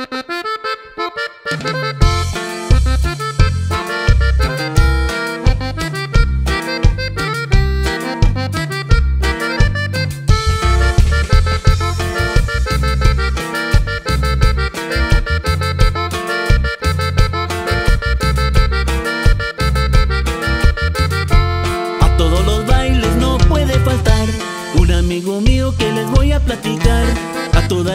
A todos los bailes no puede faltar un amigo mío que les voy a platicar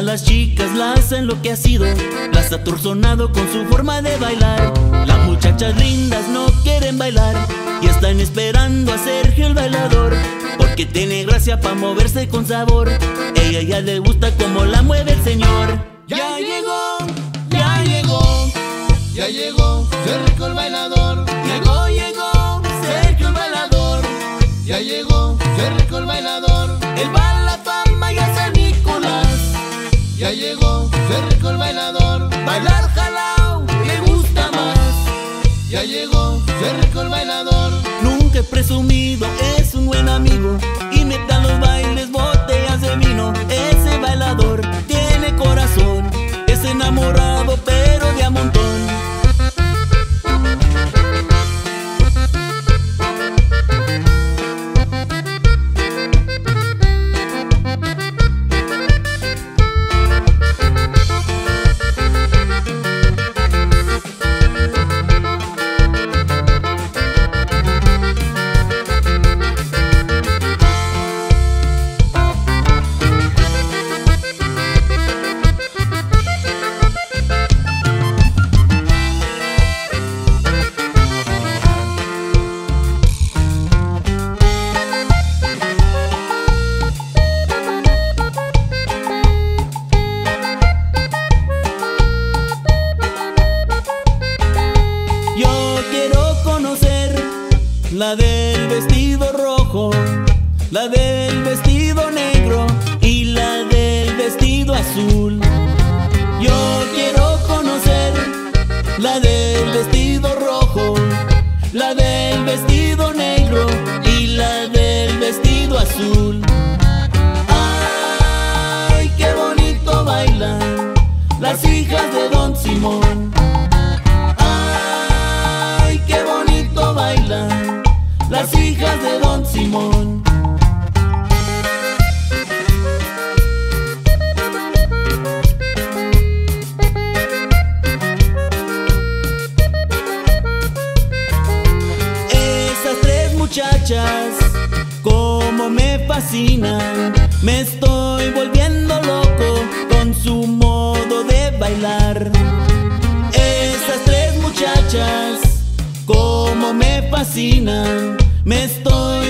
las chicas la hacen lo que ha sido Las ha torzonado con su forma de bailar. Las muchachas lindas no quieren bailar Y están esperando a Sergio el bailador Porque tiene gracia para moverse con sabor. Ella ya le gusta como la mueve el señor. Ya llegó, ya llegó Ya llegó Sergio el bailador. Llegó, llegó Sergio el bailador. Ya llegó Sergio el bailador llegó, se el bailador. Nunca he presumido, es un buen amigo La del vestido rojo, la del vestido negro y la del vestido azul. Yo quiero conocer la del vestido rojo, la del vestido negro y la del vestido azul. Muchachas, como me fascinan, me estoy volviendo loco con su modo de bailar. Esas tres muchachas, como me fascinan me estoy